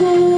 Oh.